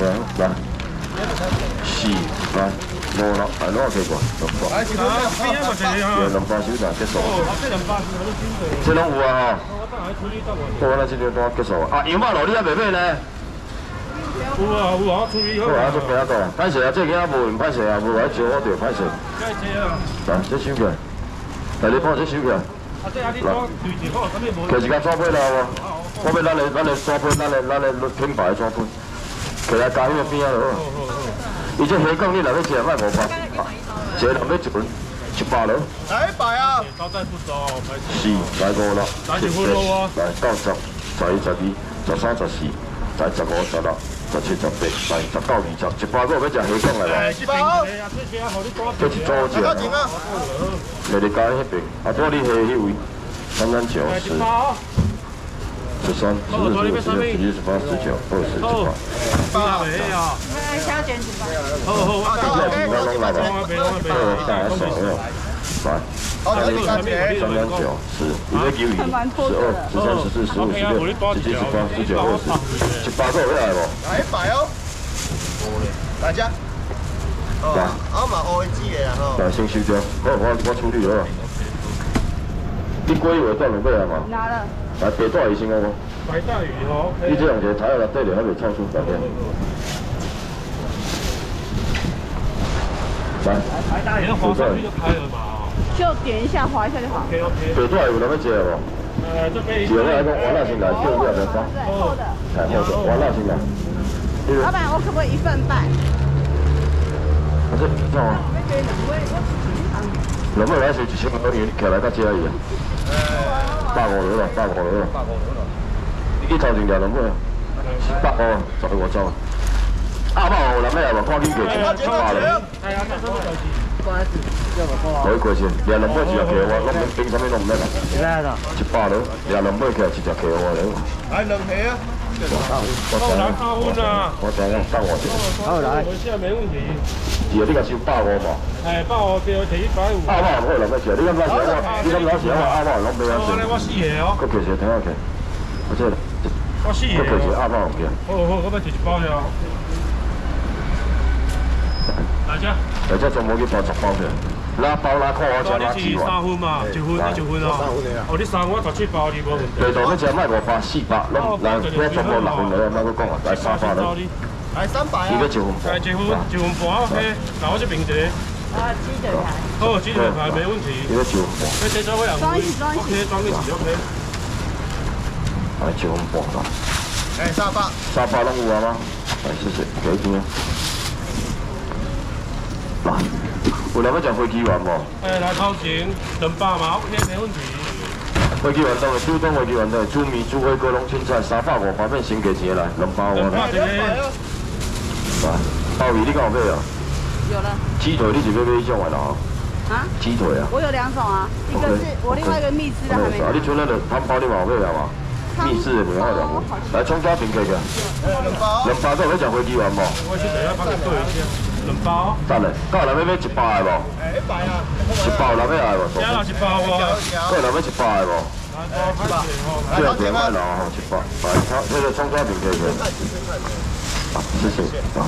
是吧？是吧？不咯，不咯，这个，这个。哎，这个啊，这个我晓得啊。这弄啊？哈。我那这边多啊？你把没嘞？啊，我啊，这几下没，平时啊，没在做，我得平时。来，这小柜，来，你我这小柜。来。给时间装备了哦。后面咱来，咱来装柜，咱来，咱来品牌装柜。过来家义那边啊哦，以前黑工，你那边一日卖五百，啊，这一那边一份一百路。一百啊，是太高了，太辛了哇，来九十、十一、十二、十三、十四、在十五、十六、十七、十八、在十九、二十，一百个要赚黑工了啦。一百好，都一组起啊。过来嘉那边，啊，做你下那位，刚刚九十。十三、十四、十五、十六、十七、十八、十九、二十、十八。好，八百啊！小卷子吧。好好，我这边给你拿一百二、三、四、五、八、三、三、三、三、九、十、一、二、九、一、十二、十三、十四、十五、十六、十七、十八、十九、二十，一百个回来不？来一百哦。好的，大家。来。我买爱机的啦吼。来，先收掉。我、我、我出去了。你过一会儿再买回拿了。来白带鱼先个么？白带鱼哦，你只用一台下六块料还袂超出百个。来，白带鱼黄鳝鱼就开了嘛啊！就点一下滑一下就好。白带鱼有那么几个有几个王大黄带就还是？对对对，三。的，黄带鱼个。老板，我可不可以一份半？不是，那我。那么来是几千块？你开来再加一下。八个佬啦，八个佬啦，呢头前廿两杯，一百个十五个钟啊，阿妈我谂咩啊？我讲可以过两几多啊？六零冰，啦，一百两啊？你。啊？包来三份啊！我这样包五份。包来。没事，没问题。是你个收包我嘛。哎，包我票，提一百五。阿包，好，来不及了。你不仔时，你今仔时阿包，阿包，拢不要做。我来我试一下搁几时？听我讲。我这。搁几时？阿包 OK 好好，我要提一包哟。大家，大家再摸一包，十包的。来包拿裤我先支三分嘛，啦，三包你只卖四百，全部讲啊！三百三百啊！一个积分，我平啊，牌，好智能牌，没问题。一个积分，你睇咗个人唔？可以，可以，可以。一个积分沙发，三百，三百，攞我谢谢，再两个讲飞机玩无？哎，来超前，能包嘛？OK，没问题。飞机运的，普通飞机运的，猪米、猪灰、锅拢青菜，沙发我把面先给钱来，能包我来。来鲍鱼你搞买哦？有了。鸡腿你是要买几了啊？啊？鸡腿啊？我有两种啊，一个是我另外一个秘制的还没。对对你存了的他包你买好了吗？秘制的你要两来冲刷瓶给个。能包。能包，两个讲飞机玩不？我对一两包，真的，到内面买一包的无？一包啊，一包内面的无？也是包哦，过内面一包的无？一包，一包，这样几块了？哦，一包，好，这个葱花饼谢谢。好，谢谢，好。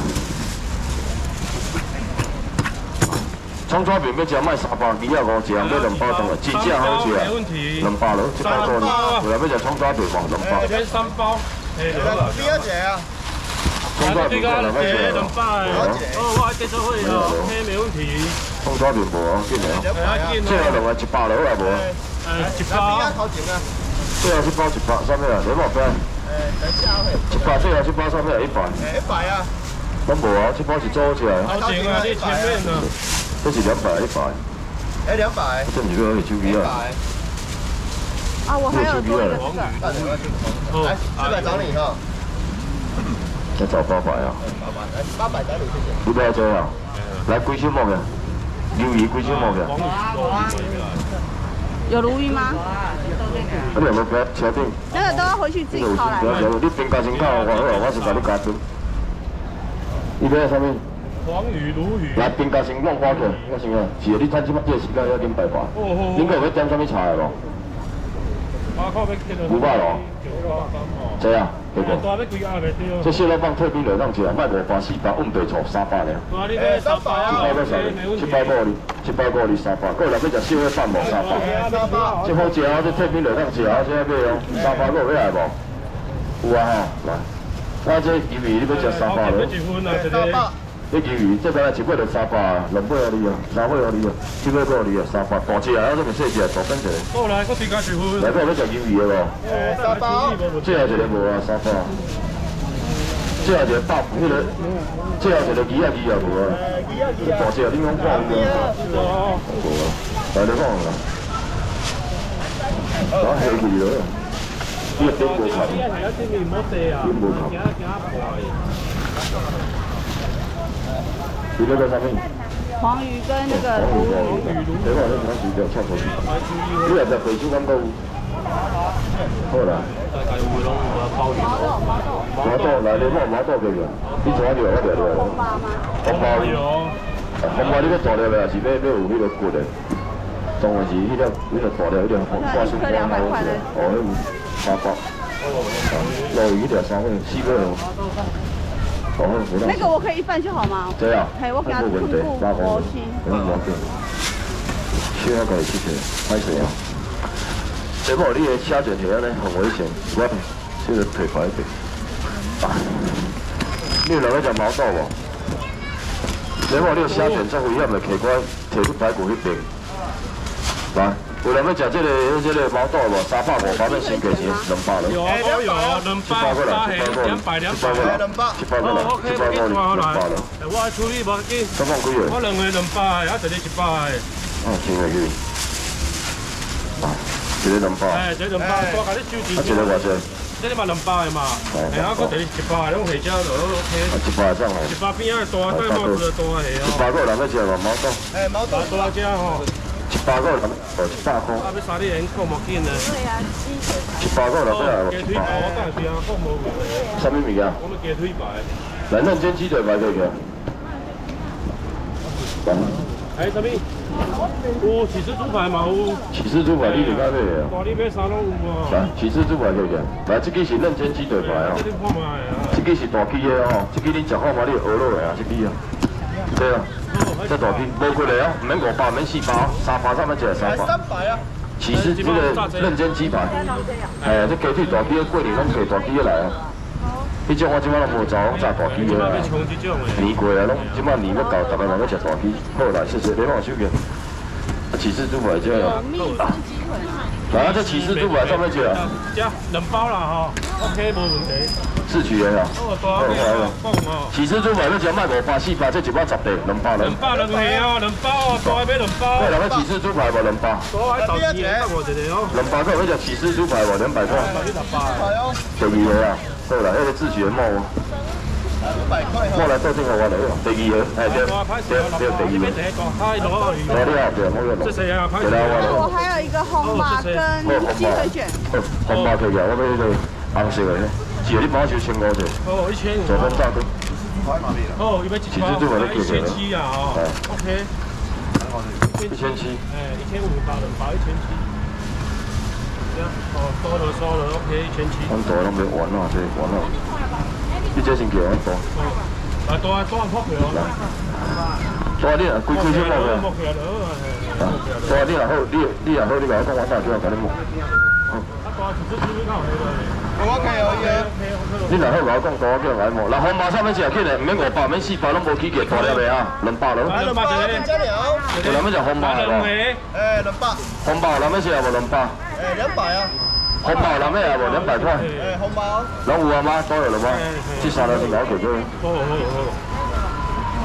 葱花饼每只卖十八，几啊个？每只两包，懂了？几只好几啊？两包了，七八个了，每只葱花饼两包，这边三包，哎，对了，几只啊？两百，两我还会没问题。空单平波，啊，今年一百多也无。哎，一百对啊，一百，一百上面啊，两百分。哎，一百，最啊，一百上面一百。哎，一百啊。n u 啊，一百是做起来好紧啊，这前面呢？这是两百，一百。哎，两百。这唔是都讲你手啊？啊，我还有做一次。哦，四百涨以上。找包办呀！不要这样，来贵鲜毛的，鲈鱼贵鲜毛的。有鲈鱼吗？啊，你那个都要回去自己烤了。你平加薪烤我我是你你黄鱼鲈鱼。来平加先弄花卷。我啊，是啊，你时间要白花。应该会点什么茶的咯？五百咯？这样？这个这蟹肉棒退兵了，让吃啊？卖五百四百，五对错三百了。三百啊！七百个哩，七百五哩，三百。够两要就烧迄饭无？三百，这好吃啊！这退兵了啷吃啊？这阿咩样？三百够要来无？有啊来。我这因为你拜吃三百咯。钓鱼这边来七八的沙发，两百个里啊，三百个里啊，七八个里啊，沙发大车啊，这边小车啊，大跟车。过来，我时间是分。来，看要钓鱼的不？沙发。最后这里无啊，沙发。最后这里白鱼了，最后这里鱼啊鱼啊无啊，大车你拢放的。来，你放啊。我钓鱼了。哦，这边还有点面膜地啊，捡啊捡啊破。黄鱼跟那个。黄鱼。等下再讲，鱼钓差不多你也在肥猪干到？好啦。在开会咯，包鱼。马多，马豆，那你要马多几只？以前我就过几多。包吗？包。啊，包你个大了的，是要要有那个骨的，当然是那条那条大料，那条黄黄生，狼的东西了。哦，那八卦。那鱼一条三份，四个的。那个我可以放就好吗？对啊，还有我讲不稳对，那好，不用毛线，需要搞一些事，开始啊。怎么你嘢车上去很危险，我个腿快一点。啊，你两个就毛到哦。怎么你的车船再危险的，赶快排骨那边。来。有两个食这个，这个毛肚嘛，三百五，反正先给钱，两百了。有有有，两百。七百两百个，百两百个，百个两百个，七百个两百了。我处理无几，我两个两百的，还一个一百的。哦，先下去。一个两百。哎，这两百，我给你收钱。一个多少这里嘛两百的嘛，然后一个一百的，回家了。啊，一百怎样？一百边个大，最好就的大个哦。一百个两个吃嘛毛肚。哎，毛肚多来吼。八角哦，八角。啊，这啥的？鸡腿排。鸡八角对鸡腿排，我们鸡腿排。煎鸡腿排，还有哦，起司猪排，嘛好。起司猪排，你做啥米大里有啊。来，猪排，这个，来，这个是嫩煎鸡腿排哦。这个是大鸡的哦，这个你吃好嘛？你鹅肉啊，这个啊，对啊。这大鸡，无过来啊！免五包，免四百，沙发上面就沙发。三百其实这个认真几百。哎呀，都干脆大鸡过嚟，拢陪大鸡来啊！你只我今晚都无找，拢炸大鸡啊！年过啊，拢今晚年要搞，大家慢慢吃大鸡，好来谢谢，别忘我收卷。启事珠排就有然后这启事珠排上面去啊，这样包了哈 o k 无问题，自取的啦，哦，对啊，两包，启事珠那只卖五八、四八，这就包十袋，两包了。两包两盒啊，两包哦，大爱买两包，对啦，个启事珠宝无两包，大爱到几？两包上我跟你讲，启排珠无两百块，两百一十八，对啊，够了，那个自取的哦。来这个了，哎，对，对个，对这我还有一个红马跟鸡腿卷。红马腿卷，那边个红色的。姐，你把我，哦，一千五。左边大哥。哦，一百有一千七啊，哦，OK。一千七。哎，一千五的包一千七。哦，收了，收了，OK，一千七。很多都没备玩了，准玩了。你只先叫啊，多。多啊，多啊，包血。多啊，你啊，规规只包血。多啊，包血多啊，多啊，你啊好，你你啊好，你外公我三分钟搞你木。嗯。我讲可以啊。你外公外公，我讲可以买木。那红包三分钟起来，没五百，没四百，拢没起价，大点未啊？两百了。两百真有。就两分钟红包百。哎，两百。红包两分钟没两百。哎，两百啊。红包拿咩有我两百块。红包。老五万吗？多有了吗？接下来是老贵贵。哦哦哦。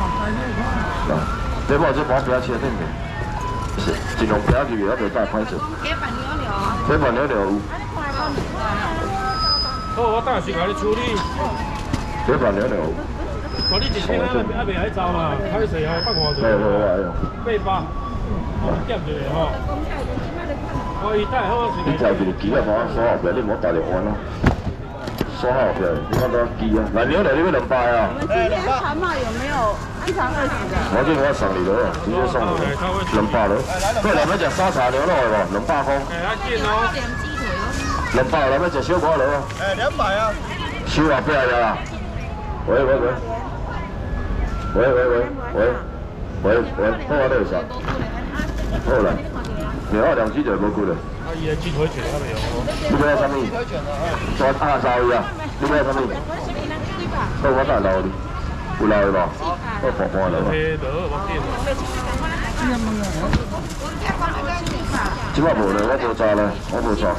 啊，你帮我做保镖签定的。是，一张表就不要多盖牌子。几万了了？几万了了有。哦，我等下时间来处理。几万了了有。那你一天还还还没来走啊？开始啊，八万多。八万。减一下哦。你喂，别个啊嘛，说好不你莫打电话咯。说好不你看到鸡啊，来，你来，你来发呀。我们今年盘吗？有没有二层二十的？我就要上二楼，直接上二楼，两百楼。对，老板讲沙茶牛肉吧？两百封。两百老板讲小包楼哎，两百啊。小啊，不要了喂喂喂喂喂喂，过来，过来。你啊？两支就係冇的。啦。啊！而家腿卷啊，你講係咩？豬腿卷啦，再壓曬佢啊！你講係咩？我食唔見啦，我覺得老啲，老我發慌啦，係咪？冇錯，冇錯。不錯，冇錯。冇錯，冇錯。冇錯，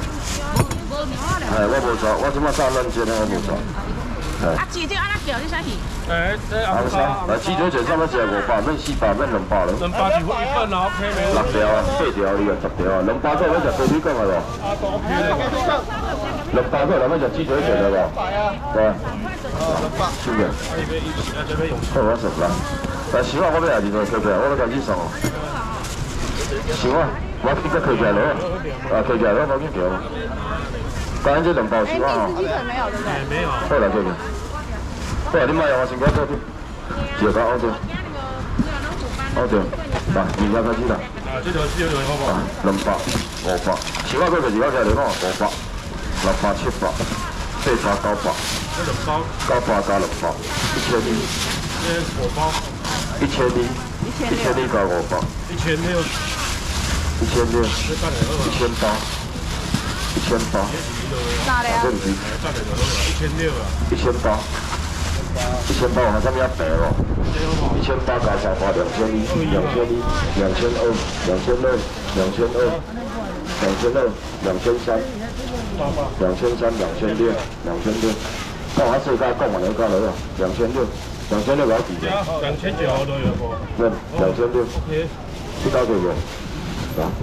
我錯。冇錯，冇錯。冇錯，冇錯。冇錯，冇錯。冇冇錯。哎，红钞，那纸钞全钞么是五百，么四百，么两百了。两百几一份，喏，OK 没。六条啊，八条你话十条两百多一张够不够啊？啊，够六百多两百张纸钞一张了哇。对啊。啊，两百。哎，一千。我是不是十万我不要，你做，对不我来干几手。十万，我直接扣掉咯。啊，扣掉，我给你掉。反正就两百十万。哎，没有对不对？没有。后来这个。不，日啲咩又話成交多啲，成交 OK，OK，嗱，而家開始啦。啊，好兩百、五百，前幾日就前幾日嚟講，五百、六百、七百、八百、九百。九百加六百，一千二。一千五包。一千二。一千六加五百。一千六。一千六。一千八。一千八。一千八。一千六啊。一千八。一千八好像要白哦，一千八加上花两千，两千一，两千二，两千二，两千二，两千二，两千三，两千三，两千六，两千六，看我算加共嘛，两加好啊，两千六，两千六还几？两千九都有个，那两千六，几就有，个？